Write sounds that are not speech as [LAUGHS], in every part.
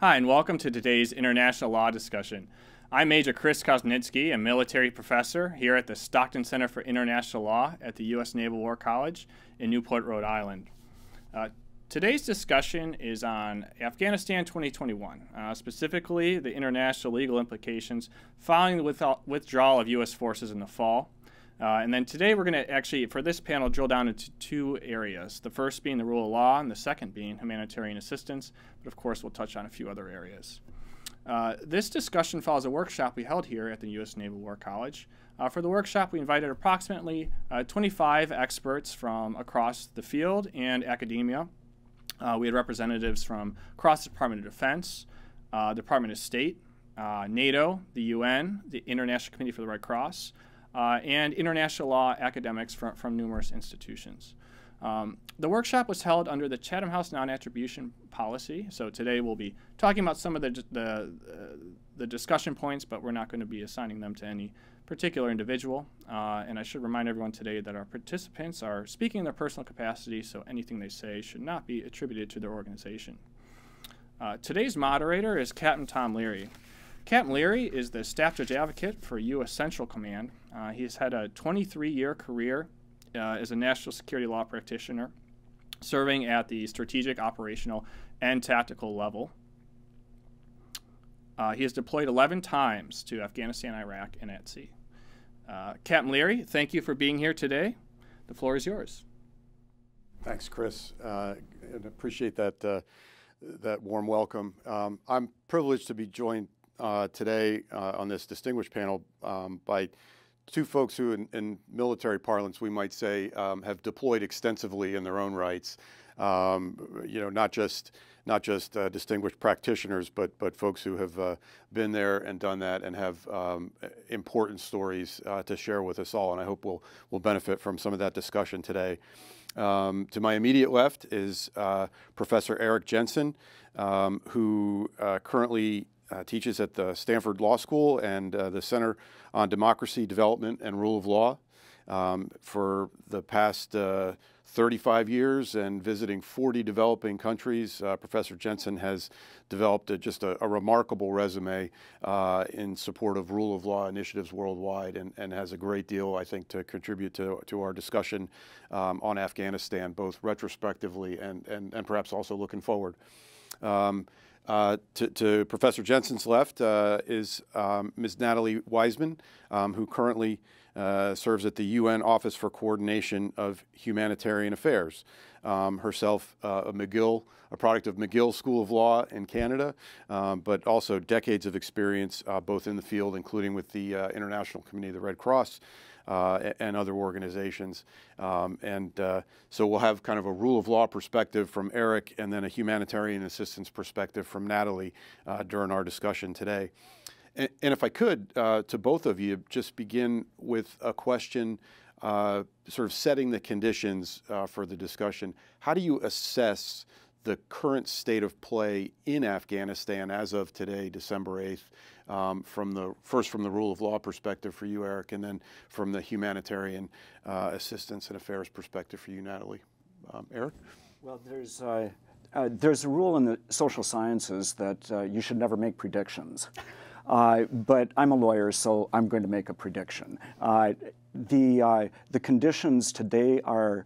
Hi, and welcome to today's international law discussion. I'm Major Chris Kosnitsky, a military professor here at the Stockton Center for International Law at the U.S. Naval War College in Newport, Rhode Island. Uh, today's discussion is on Afghanistan 2021, uh, specifically the international legal implications following the withdrawal of U.S. forces in the fall. Uh, and then today we're going to actually, for this panel, drill down into two areas. The first being the rule of law, and the second being humanitarian assistance. But of course, we'll touch on a few other areas. Uh, this discussion follows a workshop we held here at the U.S. Naval War College. Uh, for the workshop, we invited approximately uh, 25 experts from across the field and academia. Uh, we had representatives from across the Department of Defense, uh, Department of State, NATO, the UN, the International Committee for the Red Cross, uh, and international law academics from, from numerous institutions. Um, the workshop was held under the Chatham House non-attribution policy. So today we'll be talking about some of the, the, uh, the discussion points, but we're not going to be assigning them to any particular individual. Uh, and I should remind everyone today that our participants are speaking in their personal capacity, so anything they say should not be attributed to their organization. Uh, today's moderator is Captain Tom Leary. Captain Leary is the Staff Judge Advocate for U.S. Central Command. Uh, he's had a 23-year career uh, as a national security law practitioner, serving at the strategic, operational, and tactical level. Uh, he has deployed 11 times to Afghanistan, Iraq, and at sea. Uh, Captain Leary, thank you for being here today. The floor is yours. Thanks, Chris, uh, and appreciate that uh, that warm welcome. Um, I'm privileged to be joined uh, today uh, on this distinguished panel um, by two folks who, in, in, military parlance, we might say, um, have deployed extensively in their own rights. Um, you know, not just not just uh, distinguished practitioners, but but folks who have uh, been there and done that and have um, important stories uh, to share with us all. And I hope we'll we'll benefit from some of that discussion today. Um, to my immediate left is uh, Professor Erik Jensen, um, who uh, currently uh, teaches at the Stanford Law School and uh, the Center on Democracy, Development, and Rule of Law um, for the past uh, 35 years and visiting 40 developing countries. Uh, Professor Jensen has developed a, just a, a, remarkable resume uh, in support of rule of law initiatives worldwide and, and, has a great deal, I think, to contribute to, to our discussion um, on Afghanistan, both retrospectively and, and, and perhaps also looking forward. Um, uh, to, to, Professor Jensen's left uh, is um, Ms. Nathalie Weizmann, um, who currently uh, serves at the UN Office for Coordination of Humanitarian Affairs. Um, herself uh, a McGill, a product of McGill School of Law in Canada, um, but also decades of experience uh, both in the field, including with the uh, International Committee of the Red Cross, uh, and other organizations. Um, and uh, so we'll have kind of a rule of law perspective from Erik and then a humanitarian assistance perspective from Nathalie uh, during our discussion today. And, and if I could, uh, to both of you, just begin with a question uh, sort of setting the conditions for the discussion. How do you assess the current state of play in Afghanistan as of today, December 8th, um, from the first from the rule of law perspective for you, Erik, and then from the humanitarian uh, assistance and affairs perspective for you, Nathalie. Um, Erik? Well, there's uh, uh, there's a rule in the social sciences that uh, you should never make predictions. Uh, but I'm a lawyer, so I'm going to make a prediction. Uh, the the conditions today are,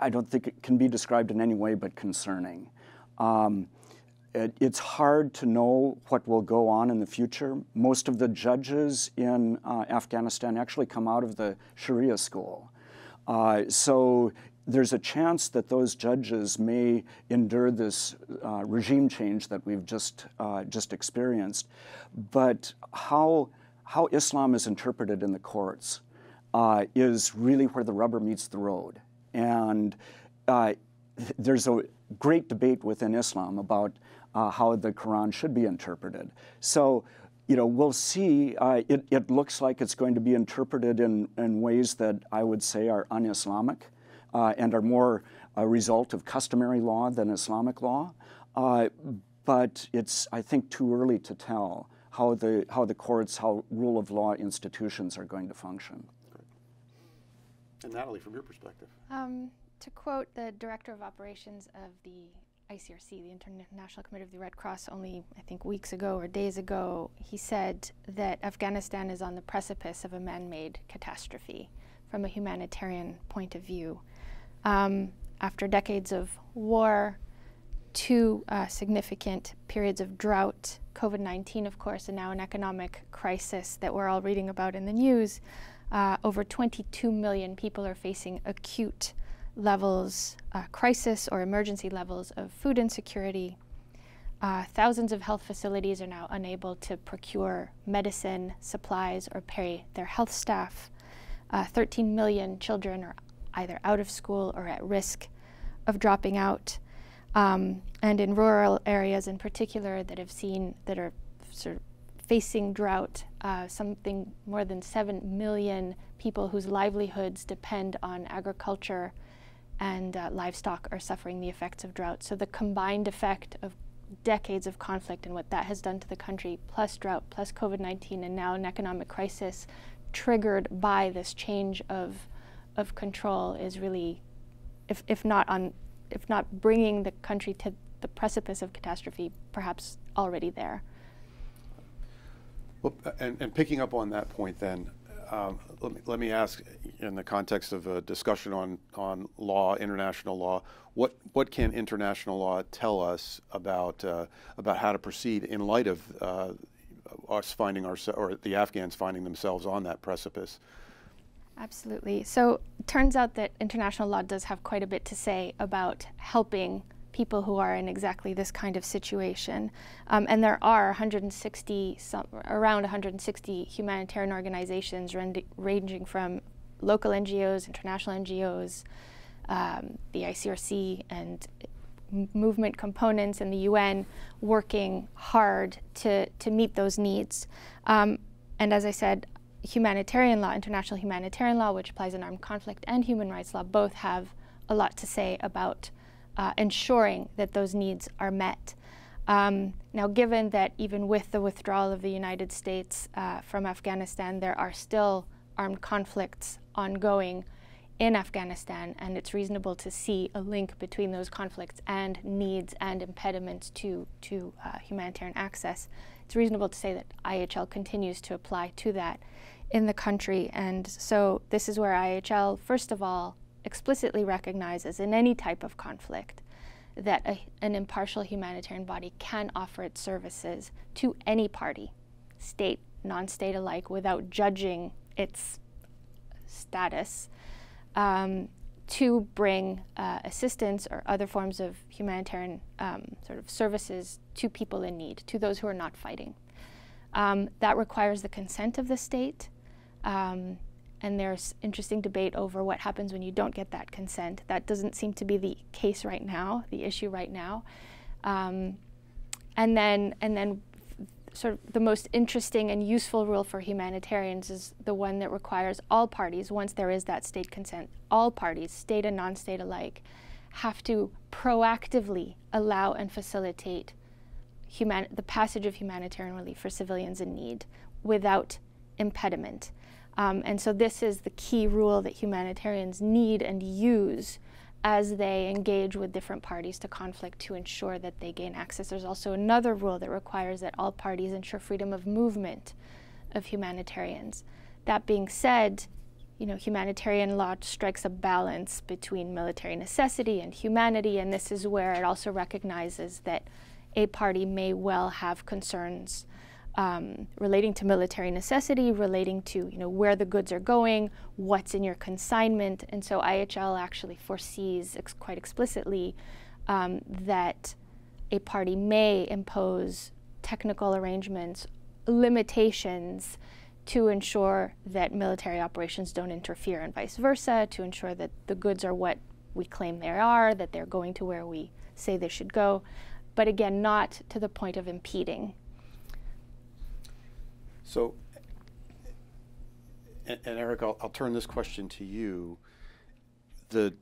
I don't think it can be described in any way but concerning. Um, it's hard to know what will go on in the future. Most of the judges in uh, Afghanistan actually come out of the Sharia school. Uh, so there's a chance that those judges may endure this uh, regime change that we've just uh, just experienced. But how how Islam is interpreted in the courts uh, is really where the rubber meets the road, and uh, there's a great debate within Islam about uh, how the Quran should be interpreted. So, you know, we'll see. Uh, it, it, looks like it's going to be interpreted in, in ways that I would say are un-Islamic uh, and are more a result of customary law than Islamic law. Uh, but it's, I think, too early to tell how the, how the courts, how rule of law institutions are going to function. Great. And Nathalie, from your perspective? Um, to quote the director of operations of the ICRC, the International Committee of the Red Cross, only I think weeks ago or days ago, he said that Afghanistan is on the precipice of a man made catastrophe from a humanitarian point of view. Um, after decades of war, two uh, significant periods of drought, COVID 19, of course, and now an economic crisis that we're all reading about in the news, uh, over 22 million people are facing acute levels, uh, crisis or emergency levels of food insecurity. Uh, thousands of health facilities are now unable to procure medicine, supplies, or pay their health staff. Uh, 13 million children are either out of school or at risk of dropping out. Um, and in rural areas in particular that have seen, that are sort of facing drought, uh, something more than 7 million people whose livelihoods depend on agriculture and uh, livestock are suffering the effects of drought. So the combined effect of decades of conflict and what that has done to the country, plus drought, plus COVID 19, and now an economic crisis triggered by this change of, of control is really, if, if, not on, if not bringing the country to the precipice of catastrophe, perhaps already there. Well, and, and picking up on that point then, um, let, me, let me ask, in the context of a discussion on, on law, international law, what, what can international law tell us about, uh, about how to proceed in light of uh, us finding ourselves, or the Afghans finding themselves on that precipice? Absolutely. So it turns out that international law does have quite a bit to say about helping people who are in exactly this kind of situation. Um, and there are 160, some, around 160 humanitarian organizations ranging from local NGOs, international NGOs, um, the ICRC, and movement components in the UN working hard to, to meet those needs. Um, and as I said, humanitarian law, international humanitarian law, which applies in armed conflict, and human rights law both have a lot to say about uh, ensuring that those needs are met. Um, now, given that even with the withdrawal of the United States uh, from Afghanistan, there are still armed conflicts ongoing in Afghanistan, and it's reasonable to see a link between those conflicts and needs and impediments to, to uh, humanitarian access. It's reasonable to say that IHL continues to apply to that in the country. And so, this is where IHL, first of all, explicitly recognizes in any type of conflict that a, an impartial humanitarian body can offer its services to any party, state, non state alike, without judging its status, um, to bring uh, assistance or other forms of humanitarian um, sort of services to people in need, to those who are not fighting. Um, that requires the consent of the state. Um, and there's interesting debate over what happens when you don't get that consent. That doesn't seem to be the case right now, the issue right now. Um, and then, and then, sort of the most interesting and useful rule for humanitarians is the one that requires all parties, once there is that state consent, all parties, state and non-state alike, have to proactively allow and facilitate human- the passage of humanitarian relief for civilians in need without impediment. Um, and so this is the key rule that humanitarians need and use as they engage with different parties to conflict to ensure that they gain access. There's also another rule that requires that all parties ensure freedom of movement of humanitarians. That being said, you know, humanitarian law strikes a balance between military necessity and humanity, and this is where it also recognizes that a party may well have concerns um, relating to military necessity, relating to you know where the goods are going, what's in your consignment, and so IHL actually foresees ex quite explicitly um, that a party may impose technical arrangements, limitations to ensure that military operations don't interfere and vice versa, to ensure that the goods are what we claim they are, that they're going to where we say they should go, but again, not to the point of impeding so, and, and Erik, I'll, I'll, turn this question to you. The,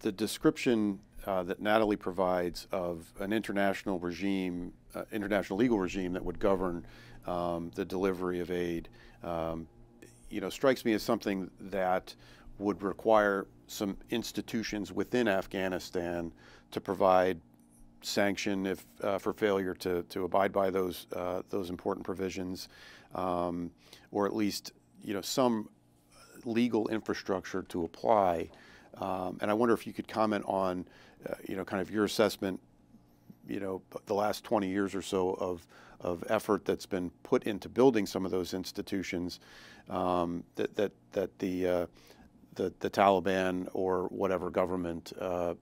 the description uh, that Nathalie provides of an international regime, uh, international legal regime that would govern um, the delivery of aid, um, you know, strikes me as something that would require some institutions within Afghanistan to provide sanction if uh, for failure to, to abide by those uh, those important provisions, um, or at least you know some legal infrastructure to apply. Um, and I wonder if you could comment on uh, you know kind of your assessment, you know, the last 20 years or so of of effort that's been put into building some of those institutions um, that that that the uh, the, the Taliban or whatever government uh,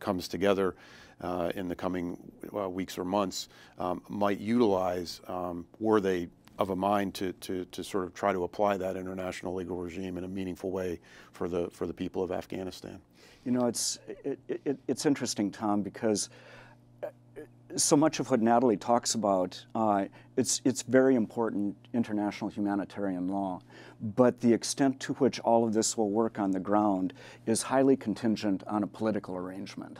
comes together uh, in the coming uh, weeks or months um, might utilize um, were they of a mind to, to, to sort of try to apply that international legal regime in a meaningful way for the, for the people of Afghanistan. You know, it's, it, it, it's interesting, Tom, because uh, so much of what Nathalie talks about, uh, it's, it's very important international humanitarian law. But the extent to which all of this will work on the ground is highly contingent on a political arrangement.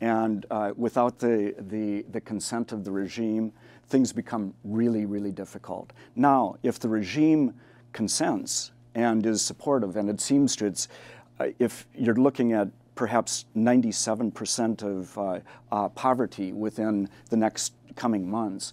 And uh, without the, the, the consent of the regime, things become really, really difficult. Now, if the regime consents and is supportive, and it seems to, it's, uh, if you're looking at perhaps 97% of uh, uh, poverty within the next coming months,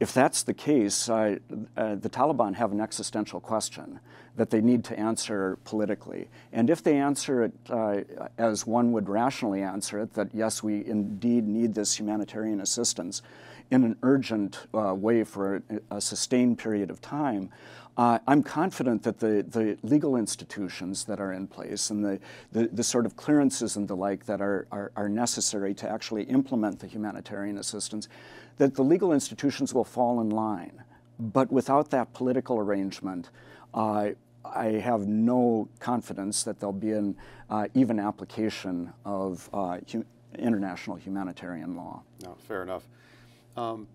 if that's the case, uh, the Taliban have an existential question that they need to answer politically. And if they answer it uh, as one would rationally answer it, that yes, we indeed need this humanitarian assistance in an urgent uh, way for a, a, sustained period of time, uh, I'm confident that the, the legal institutions that are in place and the, the, the sort of clearances and the like that are, are, are necessary to actually implement the humanitarian assistance, that the legal institutions will fall in line. But without that political arrangement, uh, I have no confidence that there'll be an uh, even application of uh, hu international humanitarian law. No, fair enough. Um,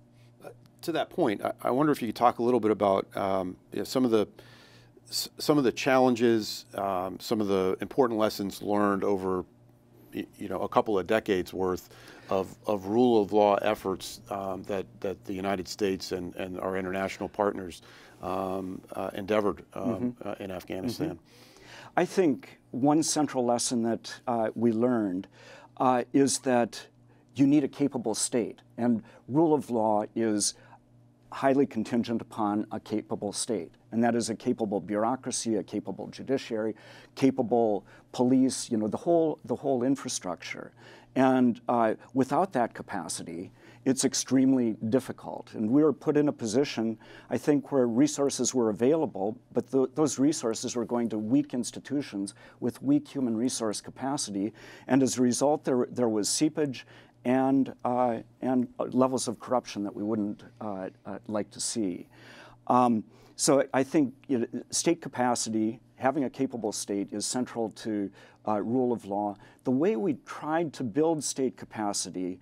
to that point, I, I, wonder if you could talk a little bit about um, you know, some of the some of the challenges, um, some of the important lessons learned over you know a couple of decades worth of, of rule of law efforts um, that, that the United States and, and our international partners um, uh, endeavored um, mm-hmm. uh, in Afghanistan. Mm-hmm. I think one central lesson that uh, we learned uh, is that you need a capable state, and rule of law is highly contingent upon a capable state. And that is a capable bureaucracy, a capable judiciary, capable police, you know, the whole, the whole infrastructure. And uh, without that capacity, it's extremely difficult. And we were put in a position, I think, where resources were available, but th those resources were going to weak institutions with weak human resource capacity. And as a result, there, there was seepage and, uh, and levels of corruption that we wouldn't uh, uh like to see. Um, so I think you know, state capacity, having a capable state, is central to uh, rule of law. The way we tried to build state capacity,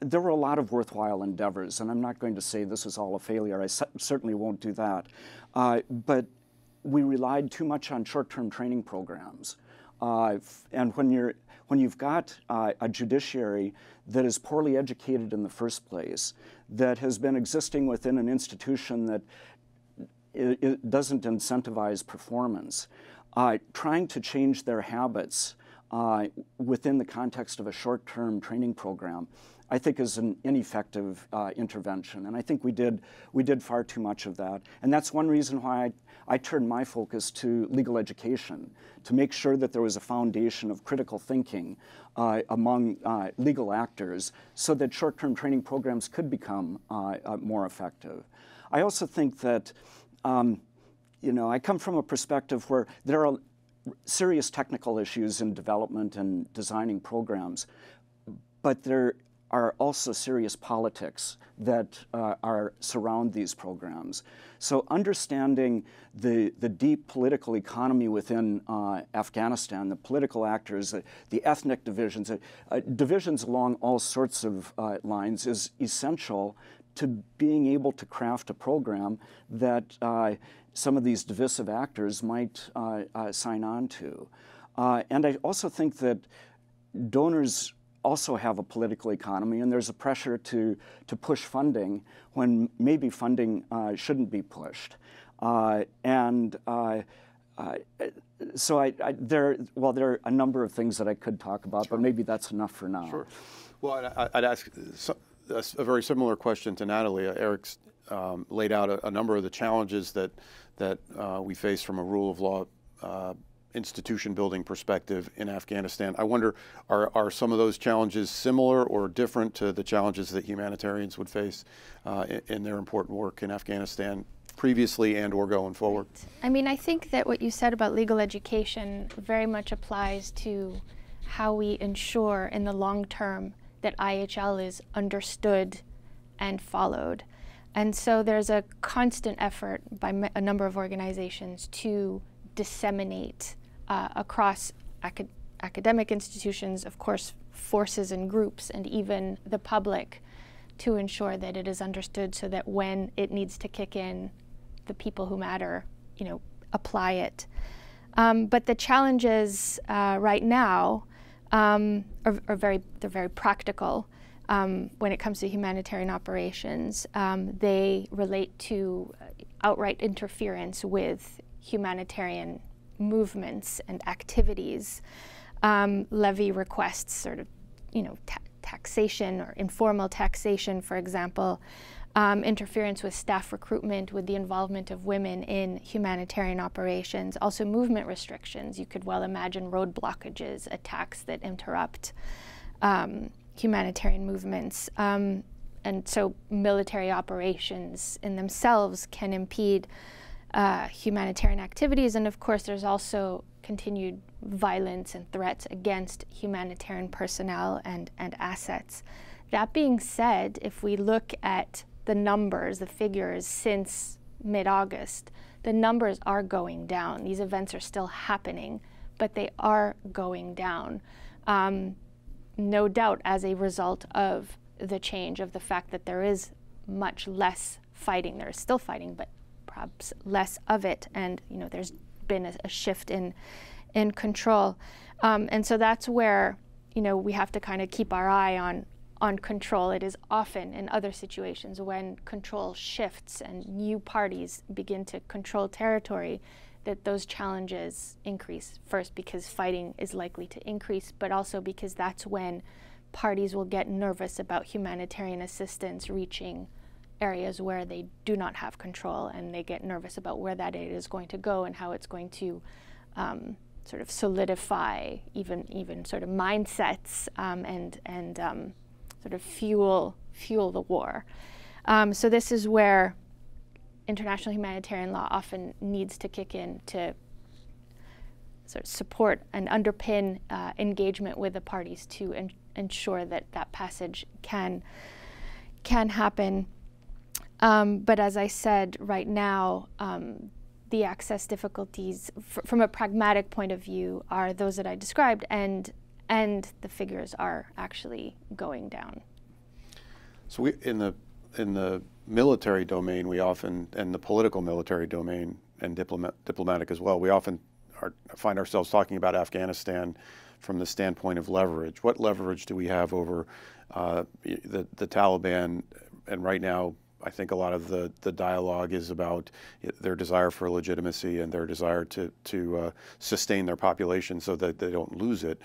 there were a lot of worthwhile endeavors, and I'm not going to say this is all a failure. I certainly won't do that. Uh, but we relied too much on short-term training programs. Uh, and when you're when you've got uh, a judiciary that is poorly educated in the first place, that has been existing within an institution that it, it doesn't incentivize performance, uh, trying to change their habits uh, within the context of a short-term training program, I think is an ineffective uh, intervention. And I think we did, we did far too much of that. And that's one reason why I, I turned my focus to legal education, to make sure that there was a foundation of critical thinking uh, among uh, legal actors so that short-term training programs could become uh, uh, more effective. I also think that um, you know, I come from a perspective where there are serious technical issues in development and designing programs, but there are also serious politics that uh, are surround these programs. So understanding the, the deep political economy within uh, Afghanistan, the political actors, uh, the ethnic divisions, uh, divisions along all sorts of uh, lines is essential to being able to craft a program that uh, some of these divisive actors might uh, uh, sign on to. Uh, and I also think that donors also have a political economy, and there's a pressure to, to push funding when maybe funding uh, shouldn't be pushed. Uh, and so I, I, there, well, there are a number of things that I could talk about, sure. but maybe that's enough for now. Sure. Well, I'd, I'd ask a very similar question to Nathalie. Erik's um, laid out a, a, number of the challenges that that uh, we face from a rule of law uh, institution building perspective in Afghanistan. I wonder, are, are some of those challenges similar or different to the challenges that humanitarians would face uh, in, in, their important work in Afghanistan previously and or going forward? I mean, I think that what you said about legal education very much applies to how we ensure in the long term that IHL is understood and followed. And so there's a constant effort by a number of organizations to disseminate uh, across acad academic institutions, of course, forces and groups, and even the public to ensure that it is understood so that when it needs to kick in, the people who matter, you know, apply it. Um, but the challenges uh, right now um, are, are, very, they're very practical. Um, when it comes to humanitarian operations, um, they relate to outright interference with humanitarian movements and activities, um, levy requests, sort of, you know, ta taxation or informal taxation, for example, um, interference with staff recruitment, with the involvement of women in humanitarian operations, also movement restrictions. You could well imagine road blockages, attacks that interrupt um, humanitarian movements. Um, and so military operations in themselves can impede uh, humanitarian activities. And of course, there's also continued violence and threats against humanitarian personnel and, and assets. That being said, if we look at the numbers, the figures since mid August, the numbers are going down. These events are still happening, but they are going down. Um, no doubt as a result of the change, of the fact that there is much less fighting. There is still fighting, but perhaps less of it, and you know there's been a, a shift in in control, um, and so that's where you know we have to kind of keep our eye on on control. It is often in other situations when control shifts and new parties begin to control territory that those challenges increase. First, because fighting is likely to increase, but also because that's when parties will get nervous about humanitarian assistance reaching areas where they do not have control and they get nervous about where that aid is going to go and how it's going to um, sort of solidify even even sort of mindsets um, and and um, sort of fuel fuel the war. Um, so this is where international humanitarian law often needs to kick in to sort of support and underpin uh, engagement with the parties to ensure that that passage can can happen. Um, but as I said, right now, um, the access difficulties, from a pragmatic point of view, are those that I described, and and the figures are actually going down. So we, in the in the military domain, we often, and the political military domain, and diplomat, diplomatic as well, we often are, find ourselves talking about Afghanistan from the standpoint of leverage. What leverage do we have over uh, the, the Taliban? And right now, I think a lot of the, the dialogue is about their desire for legitimacy and their desire to, to uh, sustain their population so that they don't lose it.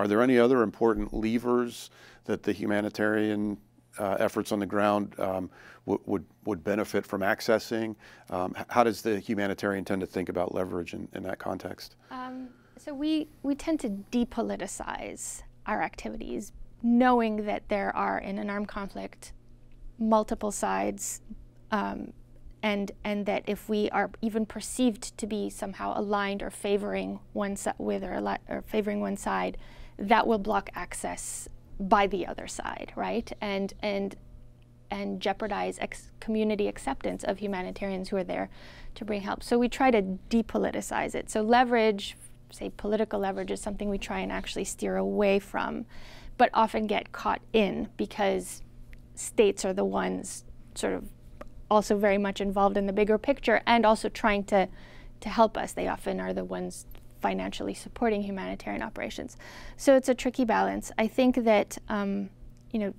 Are there any other important levers that the humanitarian uh, efforts on the ground um, would, would benefit from accessing? Um, how does the humanitarian tend to think about leverage in, in that context? Um, so we, we tend to depoliticize our activities, knowing that there are in an armed conflict multiple sides, um, and and that if we are even perceived to be somehow aligned or favoring one with or, or favoring one side, that will block access by the other side, right? And and and jeopardize community acceptance of humanitarians who are there to bring help. So we try to depoliticize it. So leverage, say political leverage, is something we try and actually steer away from, but often get caught in because states are the ones sort of also very much involved in the bigger picture and also trying to to help us. They often are the ones financially supporting humanitarian operations. So it's a tricky balance. I think that um, you know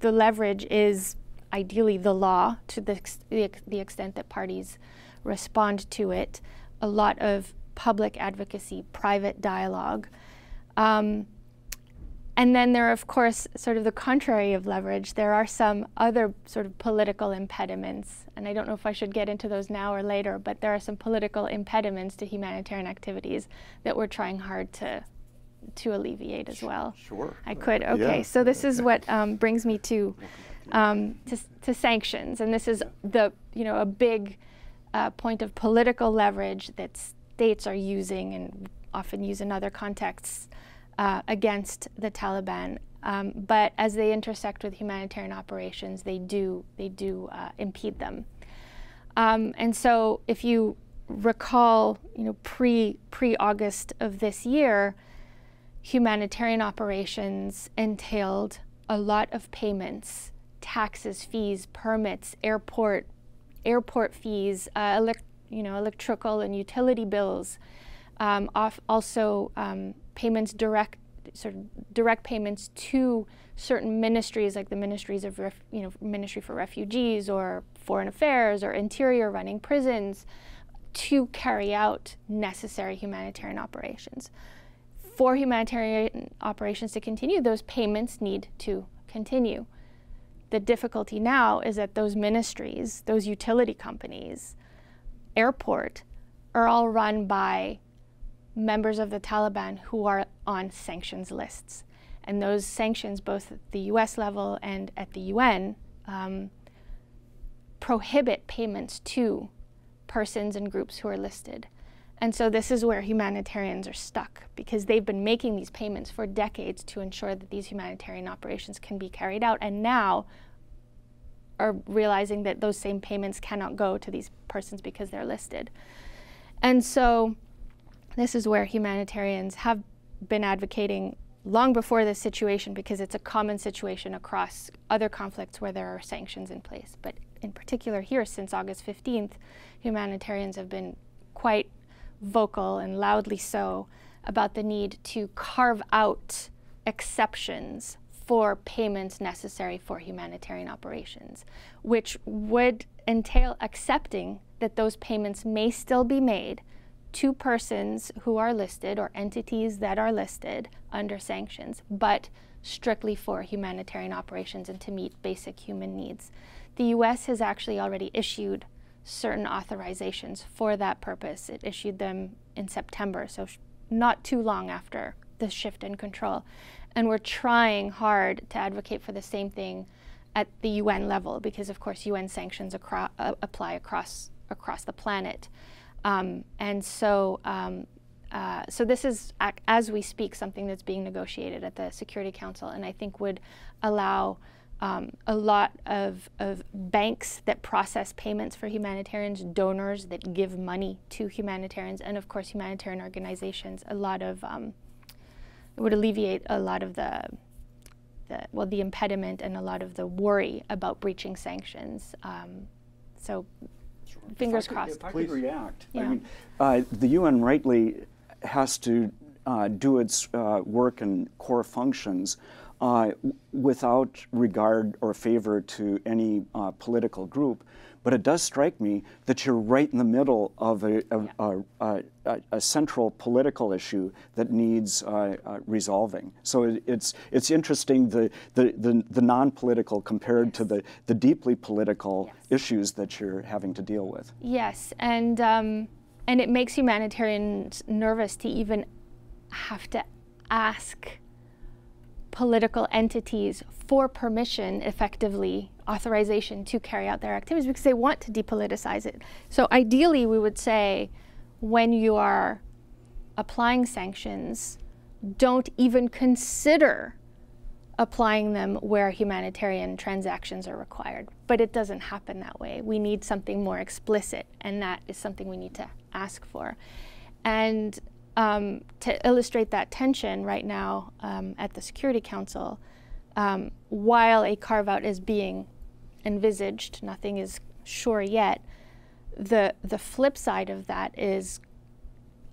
the leverage is ideally the law to the, the, the extent that parties respond to it. A lot of public advocacy, private dialogue. Um, and then there are, of course, sort of the contrary of leverage. There are some other sort of political impediments, and I don't know if I should get into those now or later, but there are some political impediments to humanitarian activities that we're trying hard to to alleviate as well. Sure. I could. Okay. Yeah. So this is what um, brings me to, um, to to sanctions, and this is the you know a big uh, point of political leverage that states are using and often use in other contexts uh, against the Taliban. Um, but as they intersect with humanitarian operations, they do they do uh, impede them. Um, and so, if you recall, you know, pre pre August of this year, humanitarian operations entailed a lot of payments, taxes, fees, permits, airport airport fees, uh, elect, you know, electrical and utility bills. Um, also, um, payments direct sort of direct payments to certain ministries like the ministries of ref, you know ministry for refugees or foreign affairs or interior running prisons to carry out necessary humanitarian operations. For humanitarian operations to continue those payments need to continue. The difficulty now is that those ministries those utility companies airport are all run by members of the Taliban who are on sanctions lists. And those sanctions, both at the US level and at the UN, um, prohibit payments to persons and groups who are listed. And so this is where humanitarians are stuck because they've been making these payments for decades to ensure that these humanitarian operations can be carried out. And now are realizing that those same payments cannot go to these persons because they're listed. And so this is where humanitarians have been advocating long before this situation because it's a common situation across other conflicts where there are sanctions in place. But in particular, here since August 15th, humanitarians have been quite vocal and loudly so about the need to carve out exceptions for payments necessary for humanitarian operations, which would entail accepting that those payments may still be made to persons who are listed or entities that are listed under sanctions, but strictly for humanitarian operations and to meet basic human needs. The US has actually already issued certain authorizations for that purpose. It issued them in September, so not too long after the shift in control. And we're trying hard to advocate for the same thing at the UN level because, of course, UN sanctions acro- uh, apply across across the planet. Um, and so, um, uh, so this is, as we speak, something that's being negotiated at the Security Council, and I think would allow um, a lot of, of banks that process payments for humanitarians, donors that give money to humanitarians, and of course humanitarian organizations. A lot of um, it would alleviate a lot of the, the well the impediment and a lot of the worry about breaching sanctions. Um, so fingers crossed. Could, I could react, yeah. I mean, uh, the UN rightly has to uh, do its uh, work and core functions uh, without regard or favor to any uh, political group. But it does strike me that you're right in the middle of a, a, a, a central political issue that needs uh, uh, resolving. So it, it's, it's interesting the, the, the, the non political compared yes. to the, the deeply political yes. issues that you're having to deal with. Yes, and, um, and it makes humanitarians nervous to even have to ask political entities for permission, effectively, authorization to carry out their activities because they want to depoliticize it. So ideally, we would say when you are applying sanctions, don't even consider applying them where humanitarian transactions are required. But it doesn't happen that way. We need something more explicit, and that is something we need to ask for. And um, to illustrate that tension right now um, at the Security Council, um, while a carve out is being envisaged, nothing is sure yet. The, the flip side of that is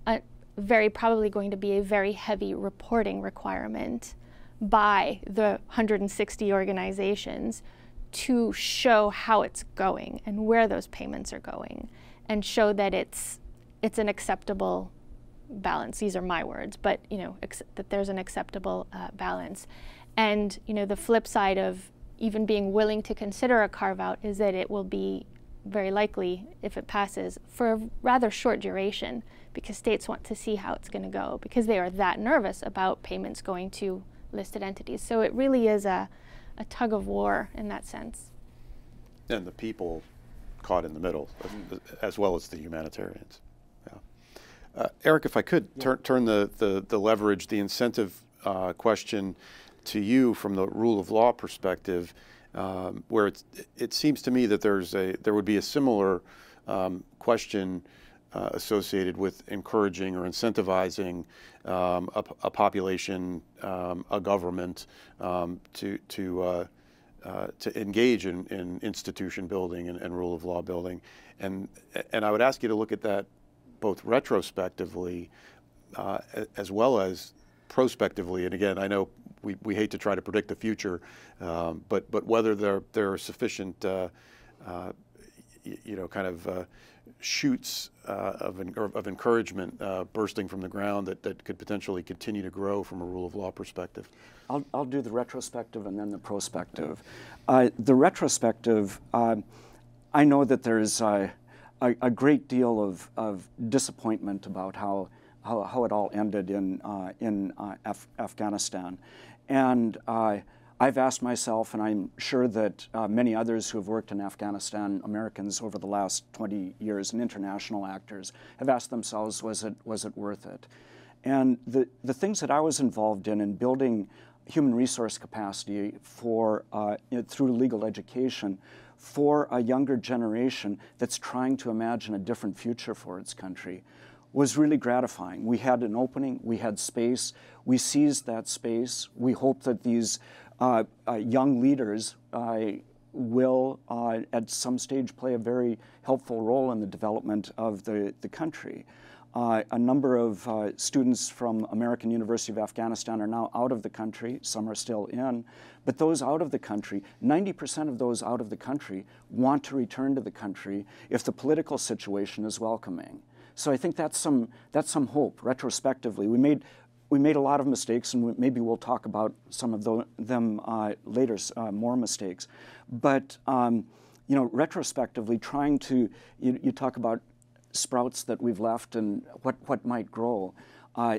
a, very probably going to be a very heavy reporting requirement by the 160 organizations to show how it's going and where those payments are going and show that it's it's an acceptable balance. These are my words, but you know that there's an acceptable uh, balance. And you know the flip side of even being willing to consider a carve out is that it will be very likely, if it passes, for a rather short duration because states want to see how it's going to go because they are that nervous about payments going to listed entities. So it really is a, a tug of war in that sense. And the people caught in the middle, as well as the humanitarians. Uh, Erik, if I could yeah. turn, turn the, the, the, leverage, the incentive uh, question to you from the rule of law perspective, um, where it seems to me that there's a there would be a similar um, question uh, associated with encouraging or incentivizing um, a, a, population, um, a government um, to to uh, uh, to engage in, in institution building and, and, rule of law building, and and I would ask you to look at that both retrospectively uh, as well as prospectively. And again, I know we, we hate to try to predict the future, um, but but whether there there are sufficient uh, uh, you know kind of shoots uh, of, of encouragement uh, bursting from the ground that, that could potentially continue to grow from a rule of law perspective? I'll, I'll do the retrospective and then the prospective. Uh, the retrospective, uh, I know that there's a, a, great deal of, of disappointment about how, how, how it all ended in, uh, in uh, Af Afghanistan. And I've asked myself, and I'm sure that uh, many others who have worked in Afghanistan, Americans over the last 20 years, and international actors, have asked themselves, was it, was it worth it? And the, the things that I was involved in, in building human resource capacity for, uh, through legal education for a younger generation that's trying to imagine a different future for its country, was really gratifying. We had an opening, we had space, we seized that space. We hope that these uh, uh, young leaders uh, will at some stage play a very helpful role in the development of the, the country. Uh, a number of uh, students from American University of Afghanistan are now out of the country. Some are still in. But those out of the country, 90% of those out of the country want to return to the country if the political situation is welcoming. So I think that's some, that's some hope retrospectively. We made we made a lot of mistakes, and maybe we'll talk about some of the, them uh, later, uh, more mistakes. But um, you know, retrospectively, trying to you, you, talk about sprouts that we've left and what what might grow. Uh,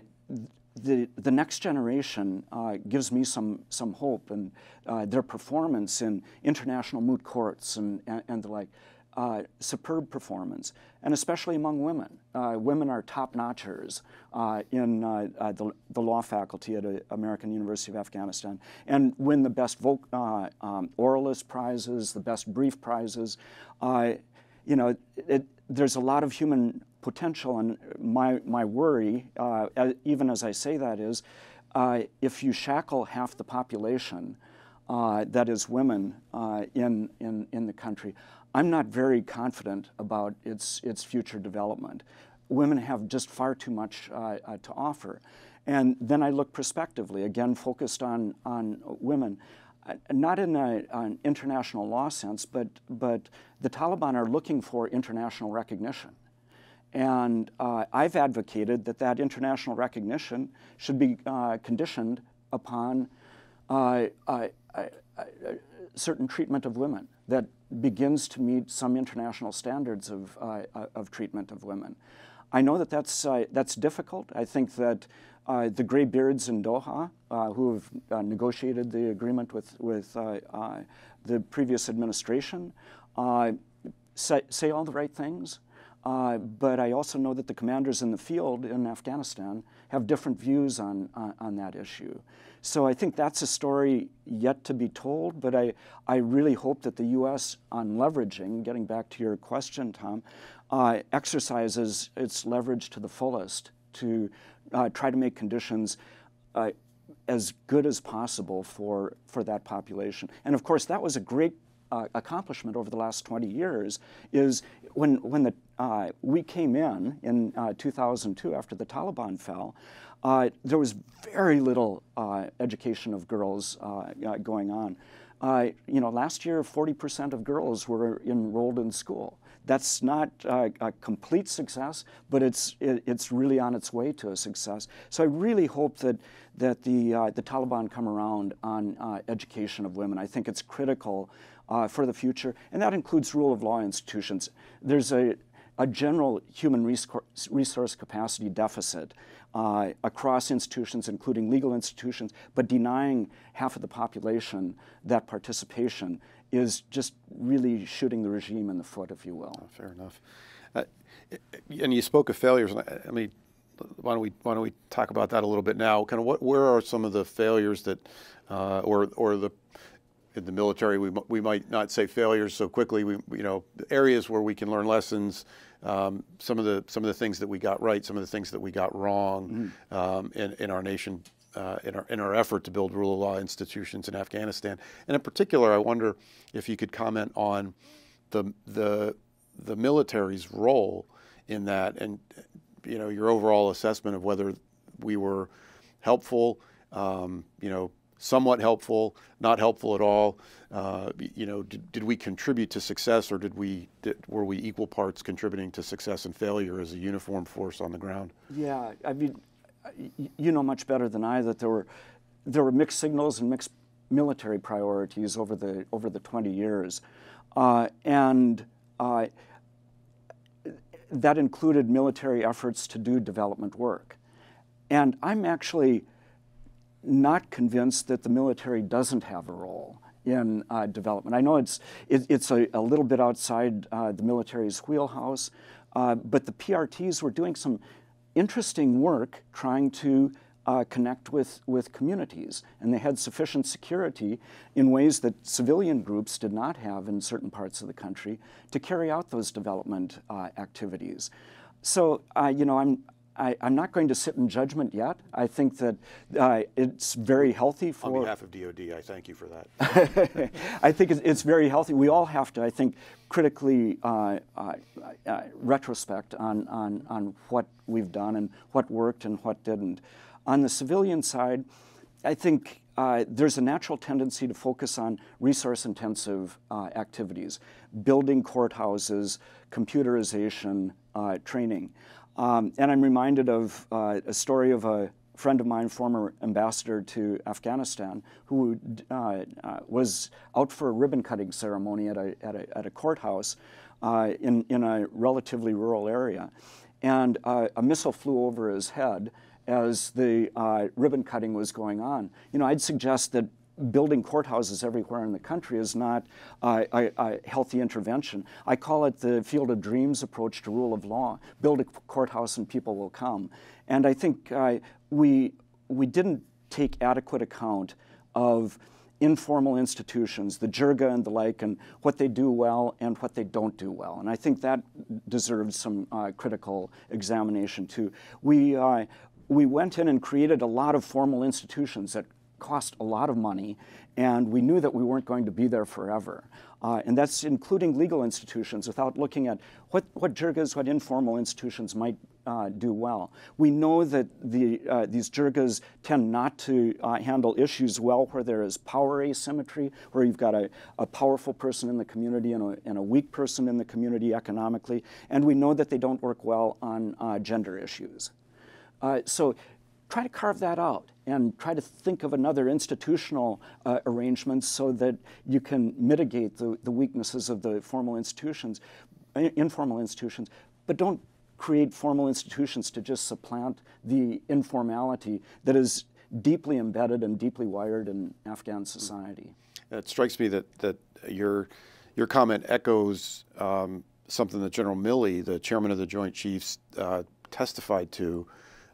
the, the next generation uh, gives me some, some hope, and uh, their performance in international moot courts and, and, and the like uh, superb performance, and especially among women. Uh, women are top-notchers uh, in uh, uh, the, the, law faculty at American University of Afghanistan and win the best uh, um, oralist prizes, the best brief prizes. You know, it, there's a lot of human potential, and my, my worry, even as I say that, is if you shackle half the population, that is women in, in, in the country, I'm not very confident about its, its future development. Women have just far too much uh, uh, to offer. And then I look prospectively, again focused on, on women, uh, not in a, an international law sense, but, but the Taliban are looking for international recognition. And uh, I've advocated that that international recognition should be uh, conditioned upon uh, certain treatment of women that begins to meet some international standards of, uh, uh, of treatment of women. I know that that's, uh, that's difficult. I think that uh, the graybeards in Doha, uh, who have uh, negotiated the agreement with, with the previous administration, say, say, all the right things. but I also know that the commanders in the field in Afghanistan have different views on, on, that issue. So I think that's a story yet to be told, but I, I really hope that the U.S. on leveraging, getting back to your question, Tom, uh, exercises its leverage to the fullest to uh, try to make conditions uh, as good as possible for, for that population. And of course, that was a great uh, accomplishment over the last 20 years is when, when the uh, we came in in uh, 2002 after the Taliban fell, uh, there was very little uh, education of girls uh, going on. you know, last year, 40% of girls were enrolled in school. That's not uh, a complete success, but it's it, it's really on its way to a success. So I really hope that that the uh, the Taliban come around on uh, education of women. I think it's critical uh, for the future, and that includes rule of law institutions. There's a a general human resource capacity deficit uh, across institutions, including legal institutions, but denying half of the population that participation is just really shooting the regime in the foot, if you will. Oh, fair enough. Uh, and you spoke of failures. I mean, why don't we why don't we talk about that a little bit now? Kind of what where are some of the failures that, uh, or or the in the military we we might not say failures so quickly. We you know areas where we can learn lessons. Um, some of the some of the things that we got right, some of the things that we got wrong mm. um, in in our nation uh, in, our, in our effort to build rule of law institutions in Afghanistan. And in particular, I wonder if you could comment on the, the, the military's role in that and you know, your overall assessment of whether we were helpful, um, you know, somewhat helpful, not helpful at all. Uh, you know, did, did, we contribute to success, or did we did, were we equal parts contributing to success and failure as a uniform force on the ground? Yeah, I mean, you know much better than I that there were there were mixed signals and mixed military priorities over the over the 20 years, uh, and uh, that included military efforts to do development work. And I'm actually not convinced that the military doesn't have a role in uh, development. I know it's it, it's a, a, little bit outside uh, the military's wheelhouse, uh, but the PRTs were doing some interesting work trying to uh, connect with, with communities. And they had sufficient security in ways that civilian groups did not have in certain parts of the country to carry out those development uh, activities. So, uh, you know, I'm, I, am not going to sit in judgment yet. I think that uh, it's very healthy for. On behalf of DoD, I thank you for that. [LAUGHS] I think it's, it's, very healthy. We all have to, I think, critically uh, uh, uh, retrospect on, on, on what we've done and what worked and what didn't. On the civilian side, I think uh, there's a natural tendency to focus on resource intensive uh, activities, building courthouses, computerization, uh, training. Um, and I'm reminded of uh, a story of a friend of mine, former ambassador to Afghanistan, who uh, uh, was out for a ribbon cutting ceremony at a, at a, at a courthouse uh, in, in a relatively rural area. And uh, a missile flew over his head as the uh, ribbon cutting was going on. You know, I'd suggest that building courthouses everywhere in the country is not uh, a, a, healthy intervention. I call it the field of dreams approach to rule of law. Build a courthouse and people will come. And I think uh, we, we didn't take adequate account of informal institutions, the jirga and the like, and what they do well and what they don't do well. And I think that deserves some uh, critical examination too. We, uh, we went in and created a lot of formal institutions that cost a lot of money, and we knew that we weren't going to be there forever. Uh, and that's including legal institutions without looking at what, what jirgas, what informal institutions might uh, do well. We know that the, uh, these jirgas tend not to uh, handle issues well where there is power asymmetry, where you've got a, a powerful person in the community and a, and a, weak person in the community economically. And we know that they don't work well on uh, gender issues. Uh, so try to carve that out and try to think of another institutional uh, arrangement so that you can mitigate the, the weaknesses of the formal institutions, informal institutions, but don't create formal institutions to just supplant the informality that is deeply embedded and deeply wired in Afghan society. It strikes me that, that your, your comment echoes um, something that General Milley, the chairman of the Joint Chiefs, uh, testified to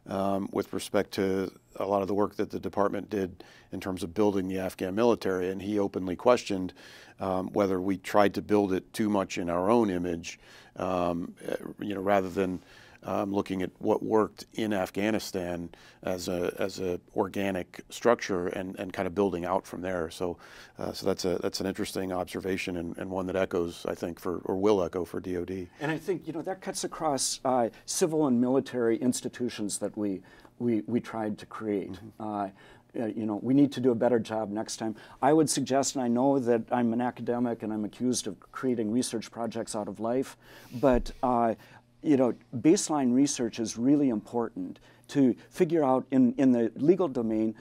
um, with respect to a lot of the work that the department did in terms of building the Afghan military. And he openly questioned um, whether we tried to build it too much in our own image, um, you know, rather than um, looking at what worked in Afghanistan as a as a organic structure and, and kind of building out from there. So uh, so that's a that's an interesting observation and, and one that echoes, I think, for or will echo for DoD. And I think you know that cuts across uh, civil and military institutions that we we, we tried to create. Mm-hmm. Uh, uh, you know, we need to do a better job next time. I would suggest, and I know that I'm an academic and I'm accused of creating research projects out of life, but uh, you know, baseline research is really important to figure out in, in the legal domain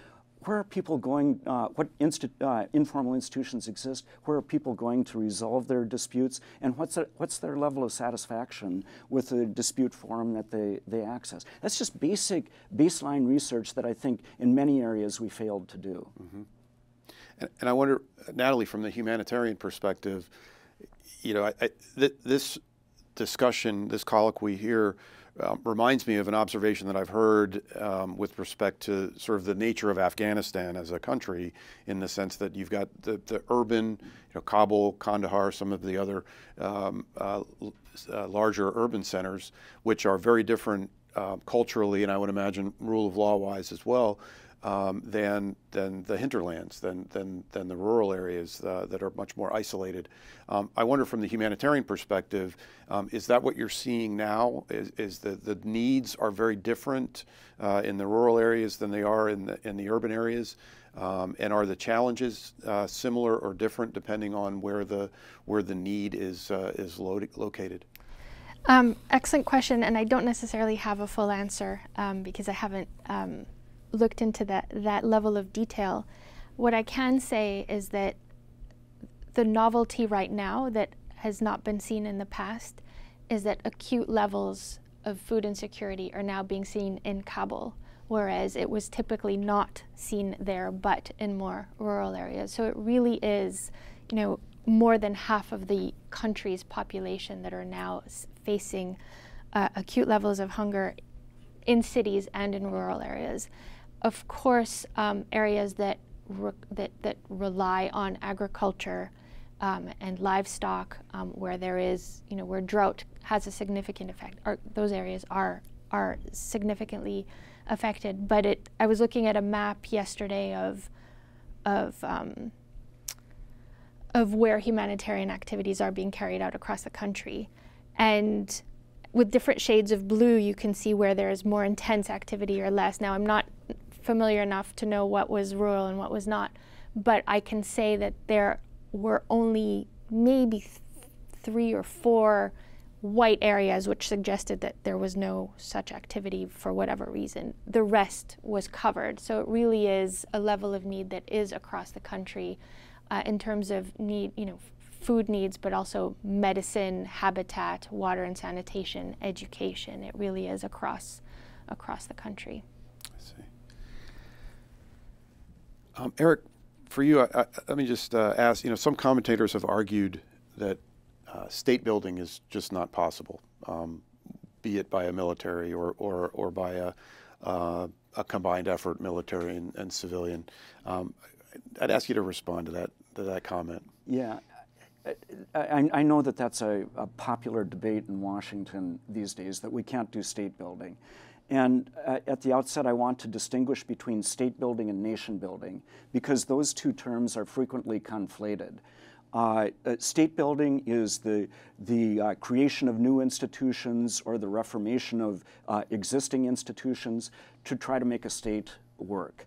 where are people going, uh, what insti uh, informal institutions exist, where are people going to resolve their disputes, and what's, their, what's their level of satisfaction with the dispute forum that they, they access. That's just basic baseline research that I think in many areas we failed to do. Mm -hmm. and, and, I wonder, Nathalie, from the humanitarian perspective, you know, I, I, th this discussion, this colloquy here, um, reminds me of an observation that I've heard um, with respect to sort of the nature of Afghanistan as a country, in the sense that you've got the, the urban, you know, Kabul, Kandahar, some of the other um, uh, uh, larger urban centers, which are very different uh, culturally, and I would imagine rule of law wise as well, um, than than the hinterlands, than than than the rural areas uh, that are much more isolated. Um, I wonder, from the humanitarian perspective, um, is that what you're seeing now? Is, is the the needs are very different uh, in the rural areas than they are in the in the urban areas? Um, and are the challenges uh, similar or different depending on where the where the need is uh, is lo located? Um, excellent question, and I don't necessarily have a full answer um, because I haven't looked into that, that level of detail. What I can say is that the novelty right now that has not been seen in the past is that acute levels of food insecurity are now being seen in Kabul, whereas it was typically not seen there but in more rural areas. So it really is, you know, more than half of the country's population that are now facing uh, acute levels of hunger in cities and in rural areas of course, um, areas that, that, that rely on agriculture um, and livestock, um, where there is, you know, where drought has a significant effect, are, those areas are, are significantly affected. But it, I was looking at a map yesterday of, of, um, of where humanitarian activities are being carried out across the country. And with different shades of blue, you can see where there is more intense activity or less. Now, I'm not familiar enough to know what was rural and what was not. But I can say that there were only maybe th three or four white areas which suggested that there was no such activity for whatever reason. The rest was covered. So it really is a level of need that is across the country uh, in terms of need, you know, food needs, but also medicine, habitat, water and sanitation, education. It really is across across the country. Um, Erik, for you, I, I, let me just uh, ask. You know, some commentators have argued that uh, state building is just not possible, um, be it by a military or or, or by a, uh, a combined effort, military and, and civilian. Um, I'd ask you to respond to that to that comment. Yeah. I, I know that that's a, a popular debate in Washington these days that we can't do state building. And uh, at the outset, I want to distinguish between state building and nation building because those two terms are frequently conflated. Uh, uh, state building is the, the uh, creation of new institutions or the reformation of uh, existing institutions to try to make a state work.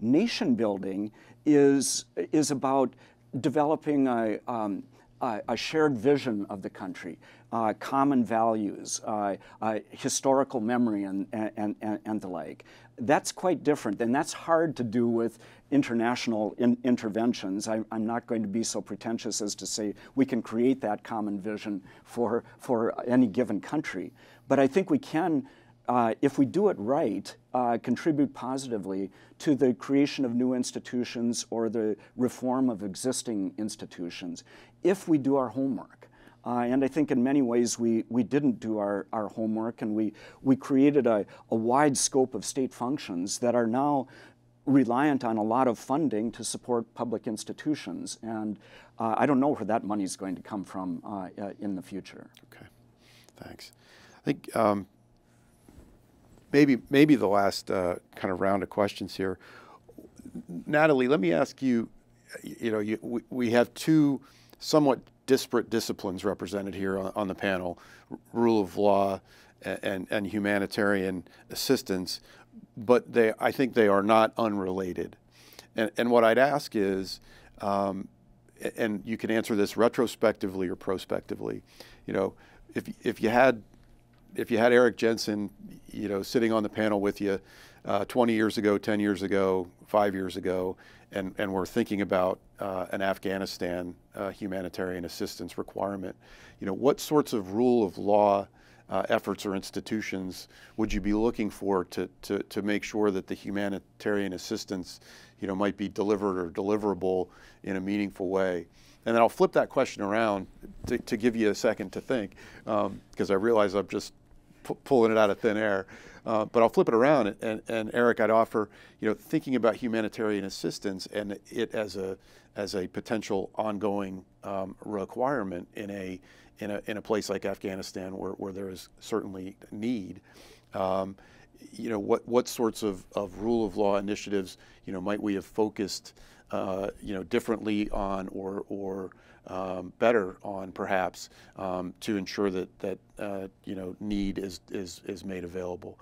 Nation building is, is about developing a, um, a shared vision of the country, uh, common values, uh, uh, historical memory, and, and, and, and, the like. That's quite different, and that's hard to do with international in interventions. I, am not going to be so pretentious as to say we can create that common vision for, for any given country. But I think we can, uh, if we do it right, uh, contribute positively to the creation of new institutions or the reform of existing institutions if we do our homework. Uh, and I think in many ways we, we didn't do our, our homework and we, we created a, a wide scope of state functions that are now reliant on a lot of funding to support public institutions. And uh, I don't know where that money is going to come from uh, uh in the future. Okay, thanks. I think um, maybe maybe the last uh, kind of round of questions here. Nathalie, let me ask you. You know, you, we, we have two somewhat disparate disciplines represented here on, on the panel: rule of law and, and, humanitarian assistance. But they, I think, they are not unrelated. And, and what I'd ask is, um, and you can answer this retrospectively or prospectively. You know, if if you had if you had Erik Jensen, you know, sitting on the panel with you uh, 20 years ago, 10 years ago, five years ago, and, and we're thinking about uh, an Afghanistan uh, humanitarian assistance requirement, you know, what sorts of rule of law uh, efforts or institutions would you be looking for to, to, to make sure that the humanitarian assistance, you know, might be delivered or deliverable in a meaningful way? And then I'll flip that question around to, to give you a second to think, because um, I realize I'm just pulling it out of thin air. Uh, but I'll flip it around, and, and, and, Erik, I'd offer, you know, thinking about humanitarian assistance and it as a as a potential ongoing um, requirement in a in a in a place like Afghanistan, where, where there is certainly need. Um, you know, what what sorts of, of rule of law initiatives, you know, might we have focused, uh, you know, differently on or or um, better on perhaps um, to ensure that that uh, you know need is is is made available.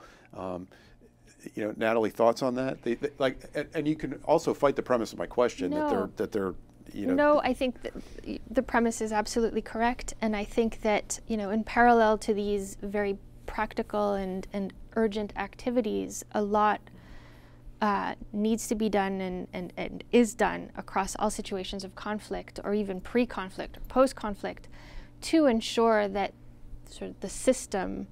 You know, Nathalie, thoughts on that? They, they, like, and, and, you can also fight the premise of my question no. that they're that they're. You know, no, I think the premise is absolutely correct, and I think that you know, in parallel to these very practical and, and urgent activities, a lot uh, needs to be done and, and, and is done across all situations of conflict or even pre-conflict or post-conflict to ensure that sort of the system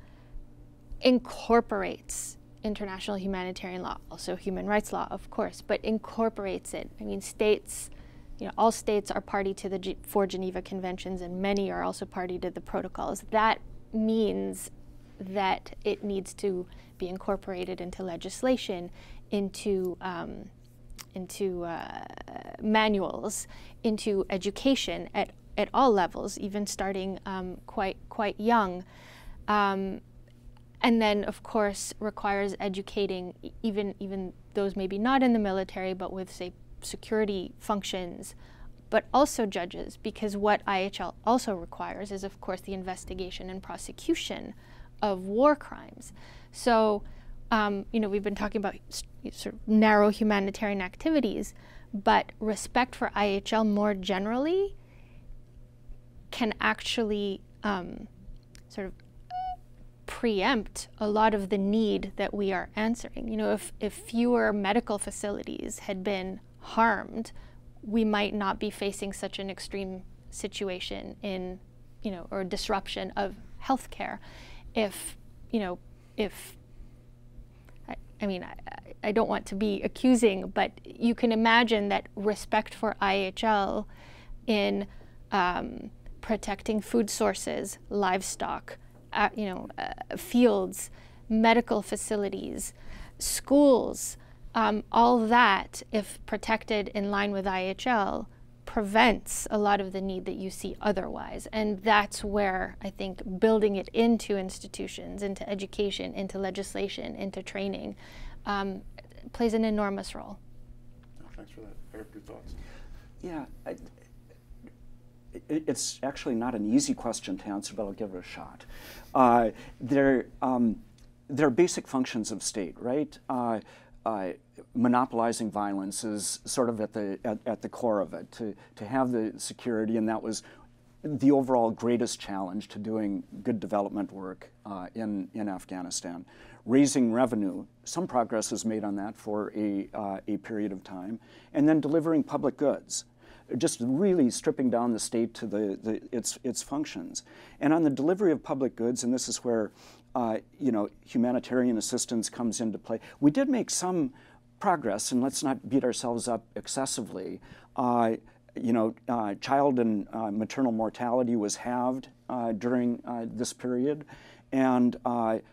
incorporates international humanitarian law, also human rights law, of course, but incorporates it. I mean, states, you know, all states are party to the G four Geneva Conventions, and many are also party to the protocols. That means that it needs to be incorporated into legislation into um, into uh, manuals, into education at, at all levels, even starting um, quite quite young. Um, and then, of course, requires educating even even those maybe not in the military, but with say security functions, but also judges, because what IHL also requires is, of course, the investigation and prosecution of war crimes. So um, you know, we've been talking about sort of narrow humanitarian activities, but respect for IHL more generally can actually um, sort of preempt a lot of the need that we are answering. You know, if, if fewer medical facilities had been harmed, we might not be facing such an extreme situation in, you know, or disruption of healthcare. If, you know, if I mean, I, I, don't want to be accusing, but you can imagine that respect for IHL in um, protecting food sources, livestock, uh, you know, uh, fields, medical facilities, schools, um, all that, if protected in line with IHL, prevents a lot of the need that you see otherwise. And that's where I think building it into institutions, into education, into legislation, into training um, plays an enormous role. Oh, thanks for that. Erik, good thoughts? Yeah. I, it, it's actually not an easy question to answer, but I'll give it a shot. Uh, there, um, there are basic functions of state, right? Uh, uh, monopolizing violence is sort of at the at, at, the core of it. To to have the security, and that was the overall greatest challenge to doing good development work uh, in in Afghanistan. Raising revenue, some progress is made on that for a uh, a period of time, and then delivering public goods. Just really stripping down the state to the, the its its functions, and on the delivery of public goods, and this is where uh, you know, humanitarian assistance comes into play. We did make some progress, and let's not beat ourselves up excessively. Uh, you know, uh, child and uh, maternal mortality was halved uh, during uh, this period, and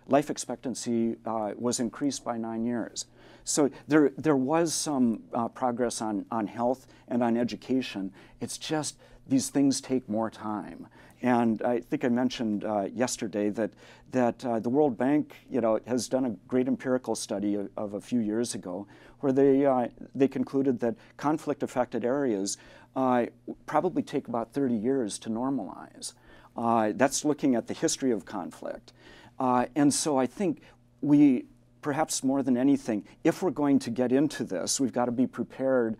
life expectancy was increased by nine years. So there, there was some uh, progress on, on health and on education. It's just these things take more time. And I think I mentioned uh, yesterday that, that uh, the World Bank you know, has done a great empirical study of, of a few years ago where they, uh, they concluded that conflict affected areas uh, probably take about 30 years to normalize. Uh, that's looking at the history of conflict. Uh, and so I think we, perhaps more than anything, if we're going to get into this, we've got to be prepared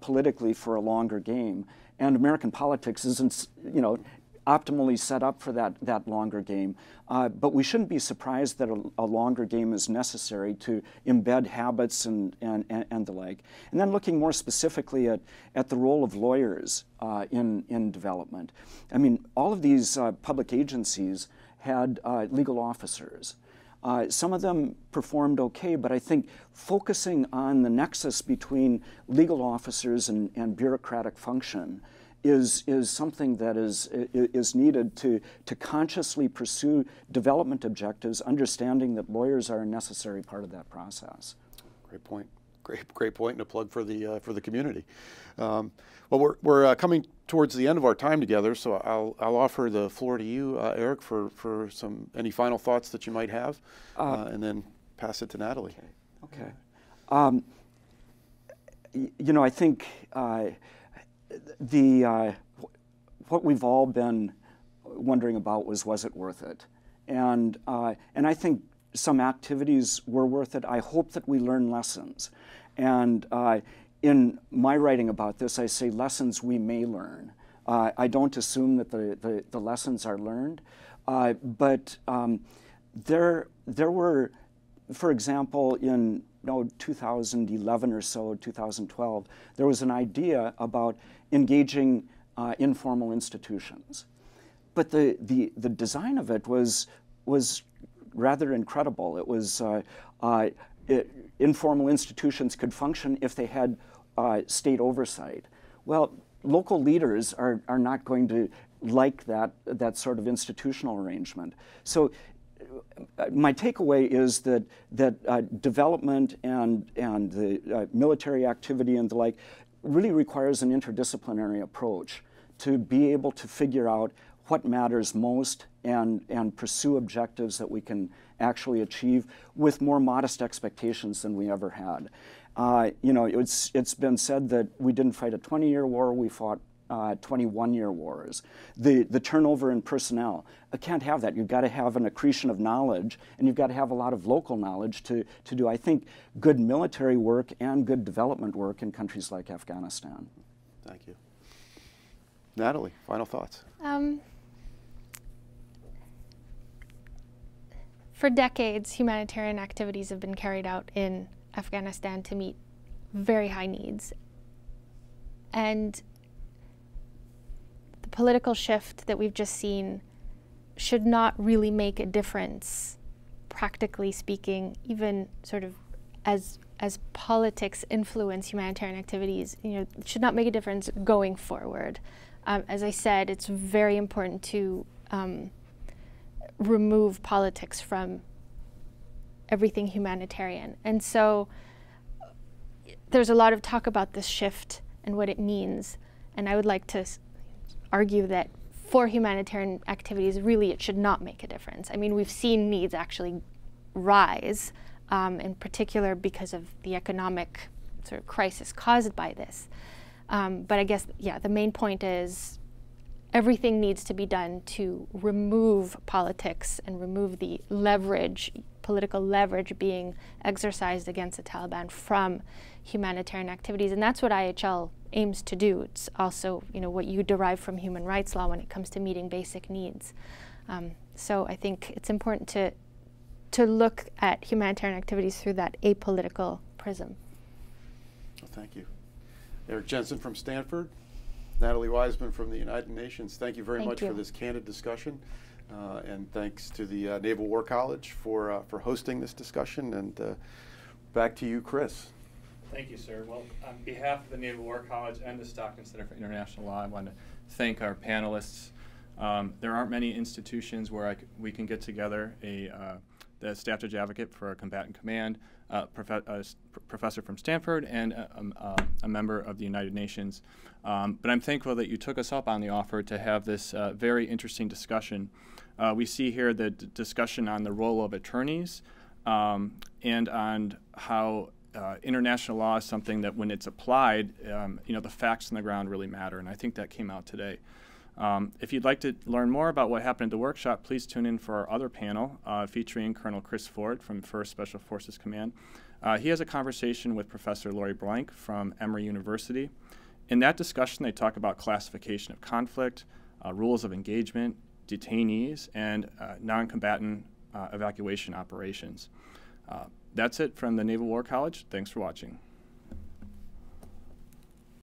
politically for a longer game. And American politics isn't, you know, optimally set up for that, that longer game. Uh, but we shouldn't be surprised that a, a, longer game is necessary to embed habits and, and, and, and, the like. And then looking more specifically at, at the role of lawyers uh, in, in development. I mean, all of these uh, public agencies had uh, legal officers. Uh, some of them performed okay, but I think focusing on the nexus between legal officers and, and bureaucratic function is, is something that is, is needed to, to consciously pursue development objectives, understanding that lawyers are a necessary part of that process. Great point. Great, great point and a plug for the, uh, for the community. Um, well, we're, we're uh, coming towards the end of our time together, so I'll, I'll offer the floor to you, uh, Erik, for, for some any final thoughts that you might have, uh, uh, and then pass it to Nathalie. Okay. okay. Um, you know, I think uh, the uh, what we've all been wondering about was was it worth it, and uh, and I think some activities were worth it. I hope that we learn lessons, and uh, in my writing about this, I say lessons we may learn. Uh, I don't assume that the, the, the lessons are learned, uh, but um, there there were, for example, in no, 2011 or so, 2012, there was an idea about engaging uh, informal institutions. But the, the, the design of it was, was rather incredible. It was uh, uh, it, informal institutions could function if they had uh, state oversight. Well, local leaders are, are not going to like that, that sort of institutional arrangement. So my takeaway is that that uh, development and and the uh, military activity and the like really requires an interdisciplinary approach to be able to figure out what matters most and and pursue objectives that we can actually achieve with more modest expectations than we ever had. Uh, you know, it's it's been said that we didn't fight a 20-year war; we fought uh, 21 year wars. The, the turnover in personnel. I can't have that. You've got to have an accretion of knowledge, and you've got to have a lot of local knowledge to, to do, I think, good military work and good development work in countries like Afghanistan. Thank you. Nathalie, final thoughts. Um, for decades, humanitarian activities have been carried out in Afghanistan to meet very high needs. And the political shift that we've just seen should not really make a difference, practically speaking, even sort of as as politics influence humanitarian activities, you know, should not make a difference going forward. Um, as I said, it's very important to um, remove politics from everything humanitarian. And so there's a lot of talk about this shift and what it means. And I would like to argue that for humanitarian activities, really it should not make a difference. I mean, we've seen needs actually rise, um, in particular because of the economic sort of crisis caused by this. Um, but I guess, yeah, the main point is everything needs to be done to remove politics and remove the leverage, political leverage being exercised against the Taliban from humanitarian activities. And that's what IHL aims to do. It's also you know what you derive from human rights law when it comes to meeting basic needs. Um, so I think it's important to to look at humanitarian activities through that apolitical prism. Well, thank you. Erik Jensen from Stanford, Nathalie Weizmann from the United Nations. Thank you very thank much you. for this candid discussion. Uh, and thanks to the uh, Naval War College for, uh, for hosting this discussion. And uh, back to you, Chris. Thank you, sir. Well, on behalf of the Naval War College and the Stockton Center for International Law, I want to thank our panelists. Um, there aren't many institutions where we can get together a, uh, the Staff Judge Advocate for a Combatant Command, uh, prof- uh, professor from Stanford, and a, a, a, member of the United Nations. Um, but I'm thankful that you took us up on the offer to have this uh, very interesting discussion. Uh, we see here the d- discussion on the role of attorneys um, and on how uh, international law is something that when it's applied, um, you know, the facts on the ground really matter. And I think that came out today. Um, if you'd like to learn more about what happened at the workshop, please tune in for our other panel uh, featuring Colonel Chris Ford from 1st Special Forces Command. Uh, he has a conversation with Professor Laurie Blank from Emory University. In that discussion, they talk about classification of conflict, uh, rules of engagement, detainees, and uh, non combatant uh, evacuation operations. Uh, that's it from the Naval War College. Thanks for watching.